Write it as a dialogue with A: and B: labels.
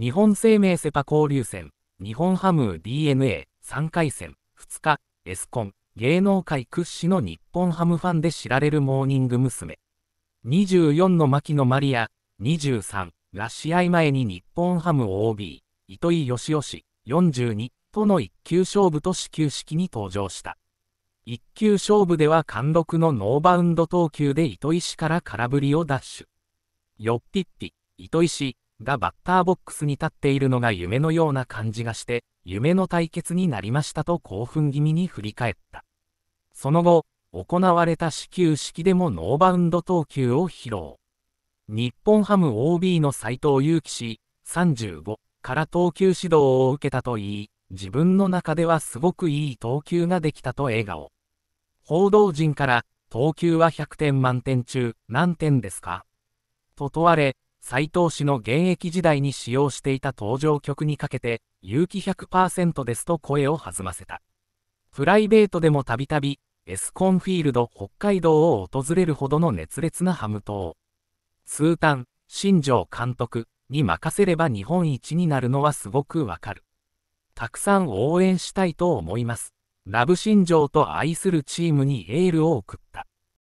A: 日本生命セパ交流戦、日本ハム DNA3 回戦、2日、エスコン、芸能界屈指の日本ハムファンで知られるモーニング娘。24の牧野マリア、23が試合前に日本ハム OB、糸井義義、42との一球勝負と始球式に登場した。一球勝負では貫禄のノーバウンド投球で糸井氏から空振りをダッシュ。よっぴっぴ、糸井氏がバッターボックスに立っているのが夢のような感じがして、夢の対決になりましたと興奮気味に振り返った。その後、行われた始球式でもノーバウンド投球を披露。日本ハム OB の斎藤佑樹氏、35から投球指導を受けたといい、自分の中ではすごくいい投球ができたと笑顔。報道陣から、投球は100点満点中、何点ですか？と問われ、斎藤氏の現役時代に使用していた登場曲にかけて、勇気100%ですと声を弾ませた。プライベートでもたびたび、エスコンフィールド北海道を訪れるほどの熱烈なハム党。数単、新庄監督に任せれば日本一になるのはすごくわかる。たくさん応援したいと思います。ラブ新庄と愛するチームにエールを送った。